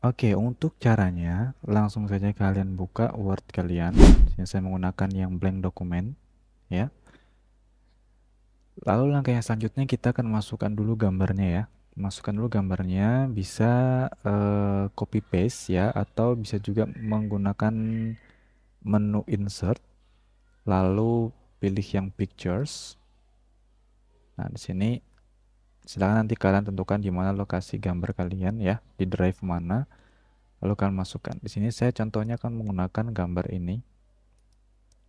Oke, untuk caranya langsung saja kalian buka Word kalian. Saya menggunakan yang blank dokumen, ya. Lalu langkah yang selanjutnya kita akan masukkan dulu gambarnya ya. Masukkan dulu gambarnya, bisa uh, copy paste ya, atau bisa juga menggunakan menu insert, lalu pilih yang pictures. Nah, di sini silakan nanti kalian tentukan di mana lokasi gambar kalian ya, di drive mana. Lalu kalian masukkan. Di sini saya contohnya akan menggunakan gambar ini.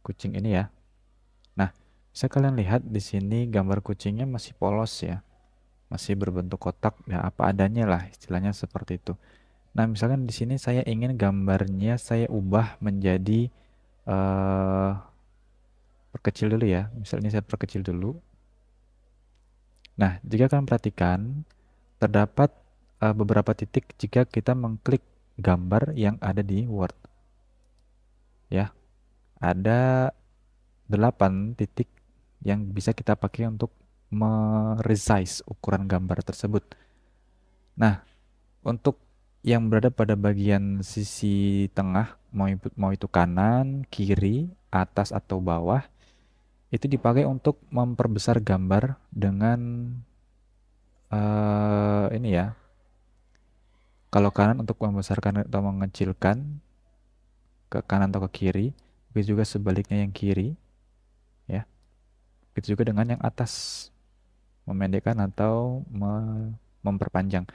Kucing ini ya. Nah, bisa kalian lihat di sini gambar kucingnya masih polos ya. Masih berbentuk kotak ya apa adanya lah istilahnya seperti itu. Nah, misalkan di sini saya ingin gambarnya saya ubah menjadi uh, perkecil dulu ya. Misalnya saya perkecil dulu. Nah, jika kalian perhatikan terdapat uh, beberapa titik jika kita mengklik gambar yang ada di Word. Ya. Ada 8 titik yang bisa kita pakai untuk meresize ukuran gambar tersebut. Nah, untuk yang berada pada bagian sisi tengah, mau itu, mau itu kanan, kiri, atas atau bawah, itu dipakai untuk memperbesar gambar dengan uh, ini ya. Kalau kanan untuk membesarkan atau mengecilkan ke kanan atau ke kiri, begitu juga sebaliknya yang kiri Begitu juga dengan yang atas, memendekkan atau memperpanjang.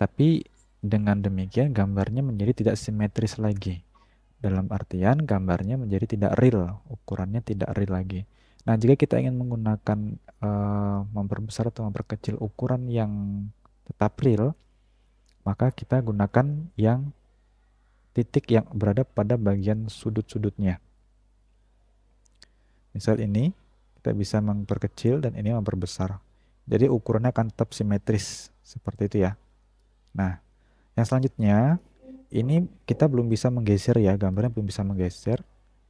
Tapi dengan demikian gambarnya menjadi tidak simetris lagi. Dalam artian gambarnya menjadi tidak real, ukurannya tidak real lagi. Nah, jika kita ingin menggunakan uh, memperbesar atau memperkecil ukuran yang tetap real, maka kita gunakan yang titik yang berada pada bagian sudut-sudutnya. Misal ini, kita bisa memperkecil dan ini memperbesar. Jadi ukurannya akan tetap simetris seperti itu ya. Nah, yang selanjutnya ini kita belum bisa menggeser ya, gambarnya belum bisa menggeser,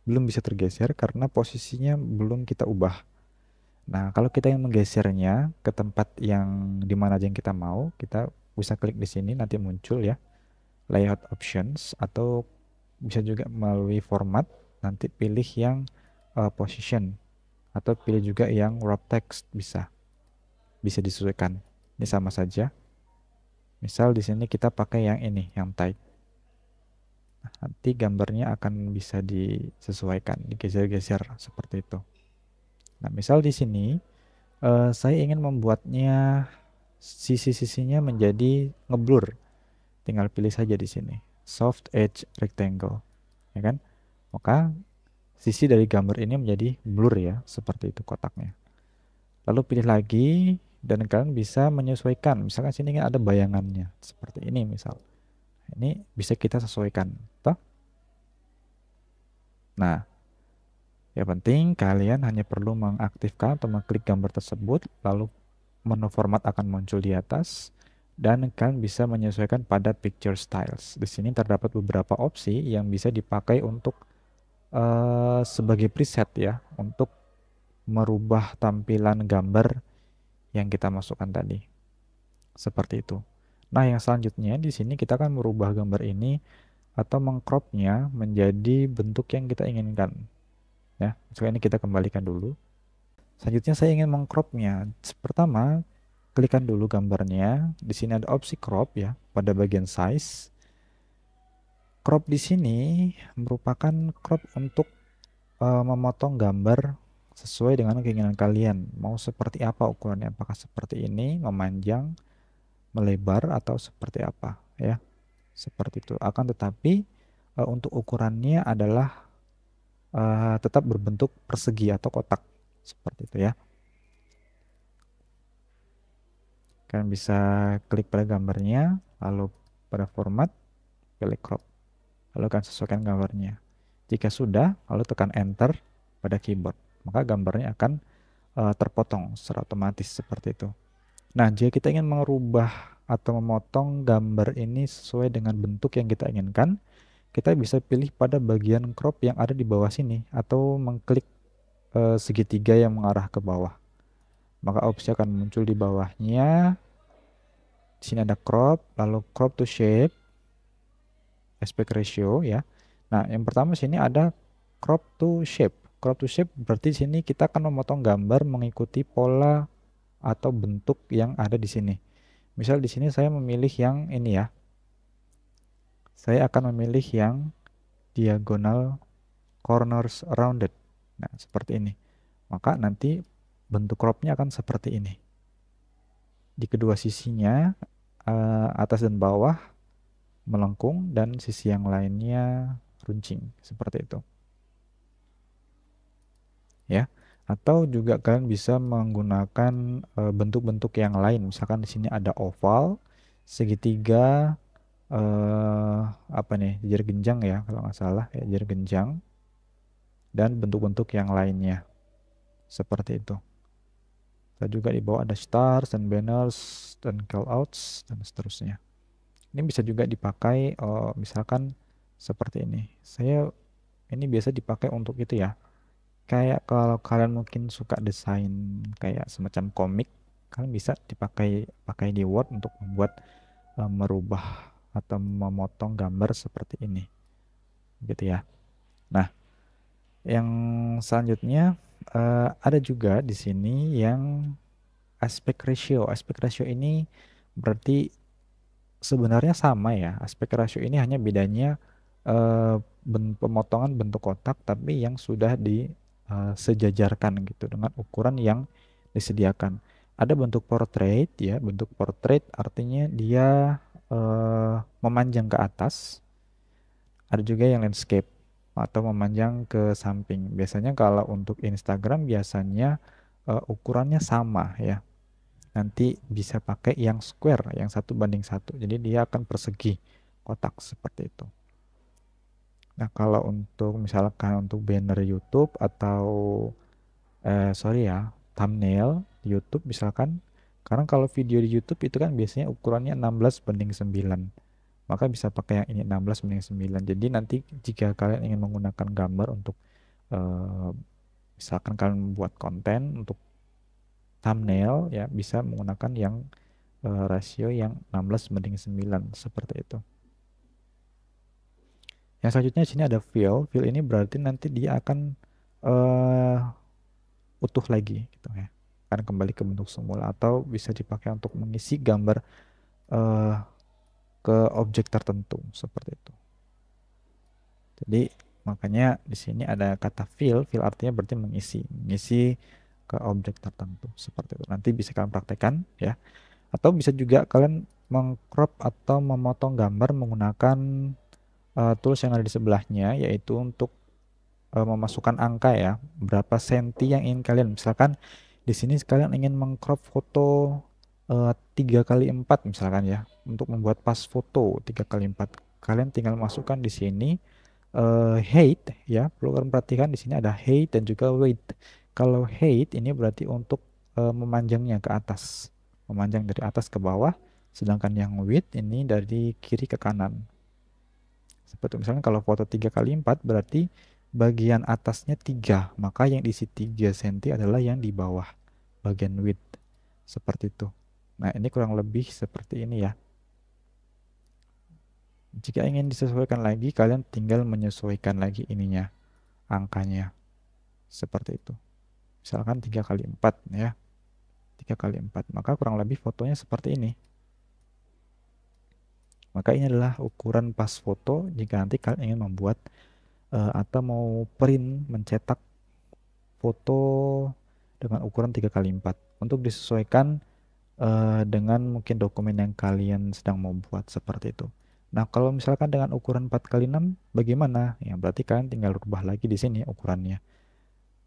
belum bisa tergeser karena posisinya belum kita ubah. Nah, kalau kita ingin menggesernya ke tempat yang di mana aja yang kita mau, kita bisa klik di sini nanti muncul ya layout options atau bisa juga melalui format nanti pilih yang uh, position atau pilih juga yang wrap text bisa bisa disesuaikan. Ini sama saja. Misal di sini kita pakai yang ini yang type. Nah, nanti gambarnya akan bisa disesuaikan digeser-geser seperti itu. Nah misal di sini uh, saya ingin membuatnya sisi-sisinya menjadi ngeblur tinggal pilih saja di sini soft edge rectangle ya kan maka sisi dari gambar ini menjadi blur ya, seperti itu kotaknya. Lalu pilih lagi dan kalian bisa menyesuaikan. Misalkan sini ada bayangannya seperti ini misal. Ini bisa kita sesuaikan, toh? Nah, yang penting kalian hanya perlu mengaktifkan atau mengklik gambar tersebut, lalu menu format akan muncul di atas dan kalian bisa menyesuaikan pada picture styles. Di sini terdapat beberapa opsi yang bisa dipakai untuk uh, sebagai preset ya untuk merubah tampilan gambar yang kita masukkan tadi. Seperti itu. Nah, yang selanjutnya di sini kita akan merubah gambar ini atau mengcropnya menjadi bentuk yang kita inginkan. Ya, misalnya ini kita kembalikan dulu. Selanjutnya saya ingin mengcropnya. Pertama, klikkan dulu gambarnya. Di sini ada opsi crop ya pada bagian size crop di sini merupakan crop untuk uh, memotong gambar sesuai dengan keinginan kalian. Mau seperti apa ukurannya? Apakah seperti ini, memanjang, melebar atau seperti apa ya? Seperti itu. Akan tetapi uh, untuk ukurannya adalah uh, tetap berbentuk persegi atau kotak seperti itu ya. Kalian bisa klik pada gambarnya, lalu pada format, pilih crop lalu akan sesuaikan gambarnya. Jika sudah, lalu tekan enter pada keyboard, maka gambarnya akan uh, terpotong secara otomatis seperti itu. Nah, jika kita ingin merubah atau memotong gambar ini sesuai dengan bentuk yang kita inginkan, kita bisa pilih pada bagian crop yang ada di bawah sini atau mengklik uh, segitiga yang mengarah ke bawah. Maka opsi akan muncul di bawahnya. Di sini ada crop, lalu crop to shape, aspect ratio ya. Nah, yang pertama sini ada crop to shape. Crop to shape berarti sini kita akan memotong gambar mengikuti pola atau bentuk yang ada di sini. Misal di sini saya memilih yang ini ya. Saya akan memilih yang diagonal corners rounded. Nah, seperti ini. Maka nanti bentuk cropnya akan seperti ini. Di kedua sisinya, uh, atas dan bawah melengkung dan sisi yang lainnya runcing seperti itu. Ya. Atau juga kalian bisa menggunakan eh, bentuk-bentuk yang lain. Misalkan di sini ada oval, segitiga, uh, apa nih, jajar genjang ya kalau nggak salah, ya jajar genjang, dan bentuk-bentuk yang lainnya. Seperti itu. Dan juga di bawah ada stars dan banners dan callouts dan seterusnya. Ini bisa juga dipakai uh, misalkan seperti ini. Saya ini biasa dipakai untuk itu ya. Kayak kalau kalian mungkin suka desain kayak semacam komik, kalian bisa dipakai pakai di Word untuk membuat uh, merubah atau memotong gambar seperti ini. Gitu ya. Nah, yang selanjutnya uh, ada juga di sini yang aspect ratio. Aspect ratio ini berarti sebenarnya sama ya. Aspek rasio ini hanya bedanya uh, pemotongan bentuk kotak tapi yang sudah disejajarkan eh, gitu dengan ukuran yang disediakan. Ada bentuk portrait ya, bentuk portrait artinya dia uh, memanjang ke atas. Ada juga yang landscape atau memanjang ke samping. Biasanya kalau untuk Instagram biasanya uh, ukurannya sama ya. Nanti bisa pakai yang square yang satu banding satu. Jadi dia akan persegi kotak seperti itu. Nah kalau untuk misalkan untuk banner YouTube atau eh, sorry ya thumbnail YouTube misalkan karena kalau video di YouTube itu kan biasanya ukurannya 16 banding 9 maka bisa pakai yang ini 16 banding 9 jadi nanti jika kalian ingin menggunakan gambar untuk eh, misalkan kalian membuat konten untuk thumbnail ya bisa menggunakan yang uh, rasio yang 16 banding 9 seperti itu. Yang selanjutnya sini ada fill. Fill ini berarti nanti dia akan uh, utuh lagi gitu ya. Akan kembali ke bentuk semula atau bisa dipakai untuk mengisi gambar uh, ke objek tertentu seperti itu. Jadi makanya di sini ada kata fill. Fill artinya berarti mengisi, mengisi ke objek tertentu seperti itu. Nanti bisa kalian praktekkan ya. Atau bisa juga kalian mengcrop atau memotong gambar menggunakan uh, tools yang ada di sebelahnya yaitu untuk uh, memasukkan angka ya, berapa senti yang ingin kalian. Misalkan di sini kalian ingin mengcrop foto tiga kali empat misalkan ya untuk membuat pas foto tiga kali empat kalian tinggal masukkan di sini uh, height ya perlu kalian perhatikan di sini ada height dan juga weight kalau height ini berarti untuk e, memanjangnya ke atas, memanjang dari atas ke bawah, sedangkan yang width ini dari kiri ke kanan. Seperti misalnya kalau foto 3 kali 4 berarti bagian atasnya 3, maka yang diisi 3 cm adalah yang di bawah, bagian width. Seperti itu. Nah, ini kurang lebih seperti ini ya. Jika ingin disesuaikan lagi, kalian tinggal menyesuaikan lagi ininya, angkanya. Seperti itu. Misalkan 3 kali 4 ya. 3 kali 4 maka kurang lebih fotonya seperti ini. Maka ini adalah ukuran pas foto jika nanti kalian ingin membuat uh, atau mau print mencetak foto dengan ukuran 3 kali 4 untuk disesuaikan uh, dengan mungkin dokumen yang kalian sedang mau buat seperti itu Nah, kalau misalkan dengan ukuran 4 kali 6 bagaimana? Ya, berarti kalian tinggal rubah lagi di sini ukurannya.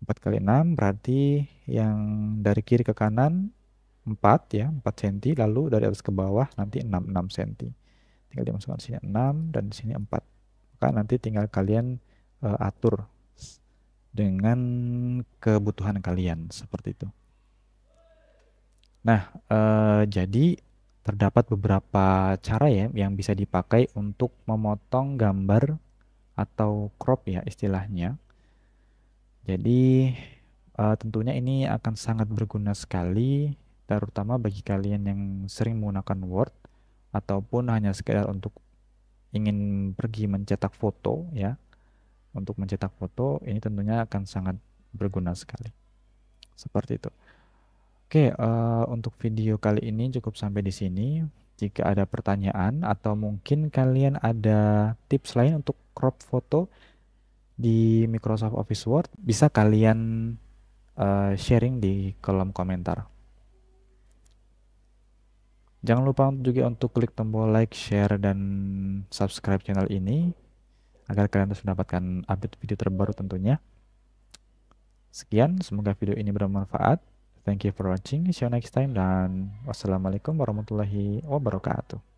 4 kali 6 berarti yang dari kiri ke kanan 4 ya 4 cm lalu dari atas ke bawah nanti 6 6 cm tinggal dimasukkan di sini 6 dan di sini 4 maka nanti tinggal kalian uh, atur dengan kebutuhan kalian seperti itu nah uh, jadi terdapat beberapa cara ya yang bisa dipakai untuk memotong gambar atau crop ya istilahnya. Jadi uh, tentunya ini akan sangat berguna sekali terutama bagi kalian yang sering menggunakan Word ataupun hanya sekedar untuk ingin pergi mencetak foto ya. Untuk mencetak foto ini tentunya akan sangat berguna sekali. Seperti itu oke uh, untuk video kali ini cukup sampai di sini jika ada pertanyaan atau mungkin kalian ada tips lain untuk crop foto di Microsoft Office Word bisa kalian uh, sharing di kolom komentar Jangan lupa juga untuk klik tombol like, share, dan subscribe channel ini agar kalian terus mendapatkan update video terbaru tentunya. Sekian, semoga video ini bermanfaat. Thank you for watching. See you next time dan wassalamualaikum warahmatullahi wabarakatuh.